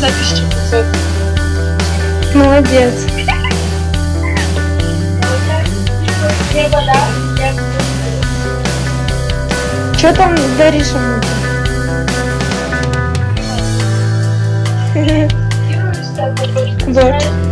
тысяча пятьсот. Молодец. Что там Дариша мутит? Вот.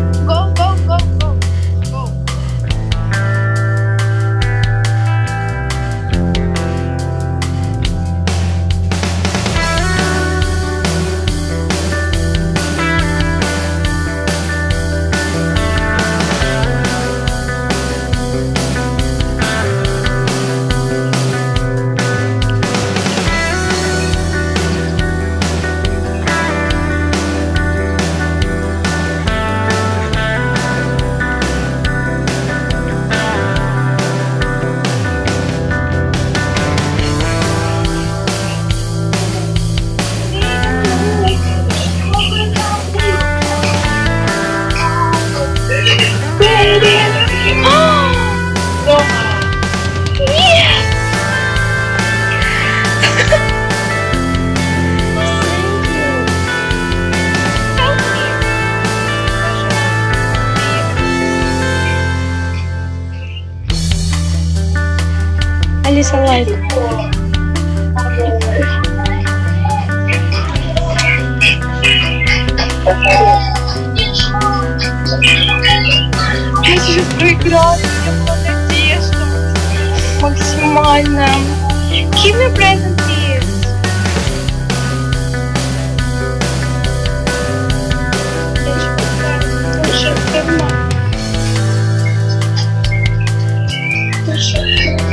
Алиса лайк. Я сейчас проиграла, я была надежда максимально. Give me present, please. Спасибо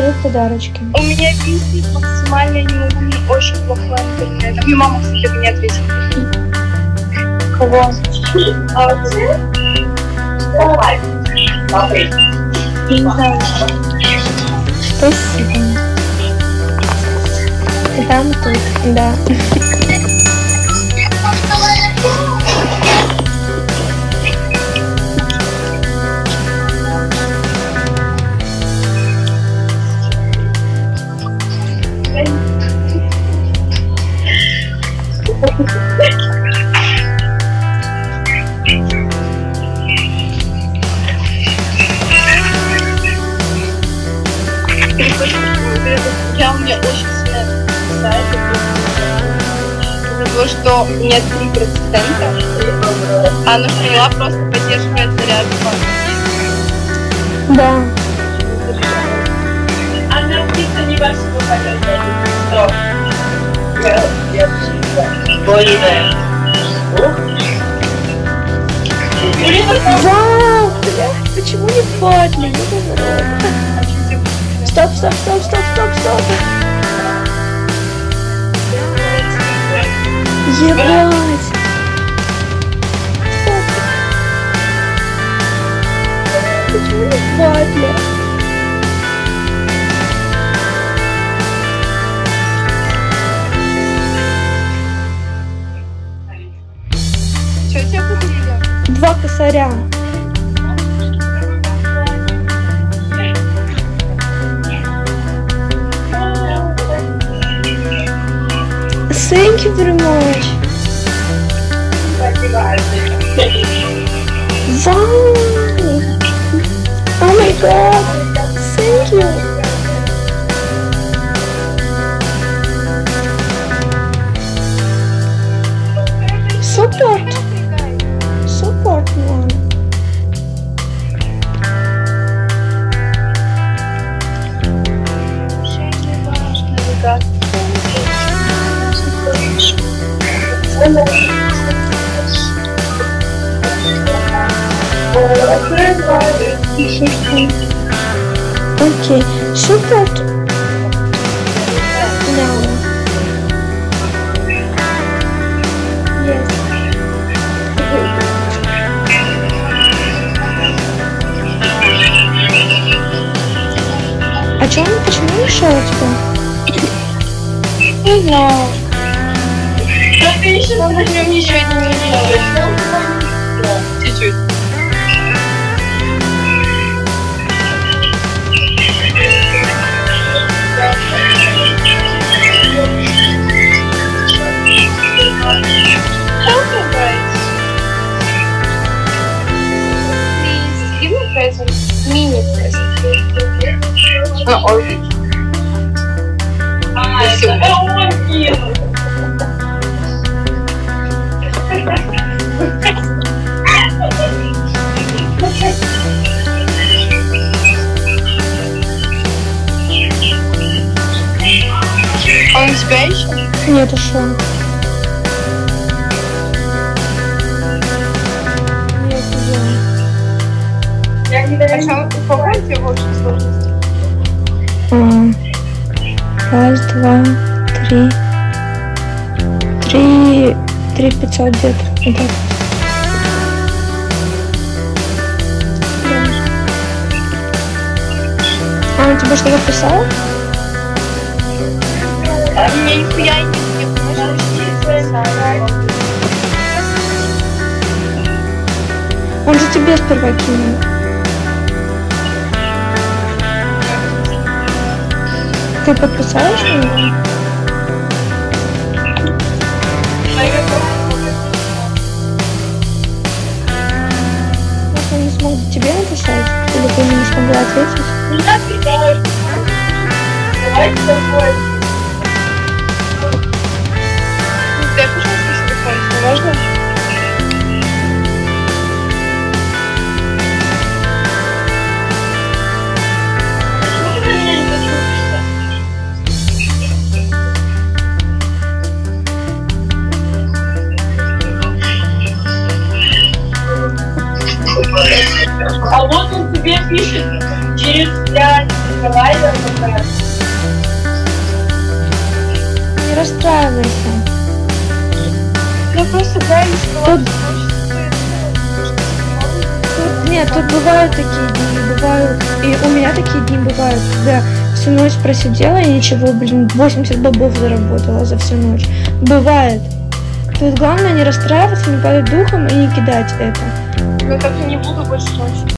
Дарит подарочки. У меня висит максимально, не могу, очень плохой интернет. Мне мама, кстати, мне ответила. Кого? Я не знаю. Спасибо. Там тут, да. Я у меня очень сильно сайт. Из-за того, что у меня 3%, а она поняла просто поддерживает зарядку. Да. Она птица не вашего строк. Более. Вау! Бля, почему не падли? Стоп, стоп, стоп, стоп, стоп, стоп. Ебать! Почему не падли? Что тебя купили? Два косаря. Thank you very much. Oh my god. Окей. Супер. Да. Yes. А он почему мешает тебе? Не знаю. Ты еще Прям ничего не делаешь. Чуть-чуть. А, это он Он у тебя еще? Нет, ушел. Нет, не Я не А доверяю. что, попробуйте в общей сложности? А, Раз, два, три. Три... Три пятьсот где-то. Вот так. Да. А он тебе что-то писал? Мне нихуя не Он же тебе сперва кинул. Ты подписалась на него? Он не смог тебе написать? Или ты не смогла ответить? Меня питают. Давайте такое. Дай, А вот он тебе пишет через пять провайдеров. например. Не расстраивайся. Я просто Тут, тут- нет, тут бывают такие дни, бывают, и у меня такие дни бывают, когда всю ночь просидела и ничего, блин, 80 бобов заработала за всю ночь. Бывает. Тут главное не расстраиваться, не падать духом и не кидать это. Я так и не буду больше.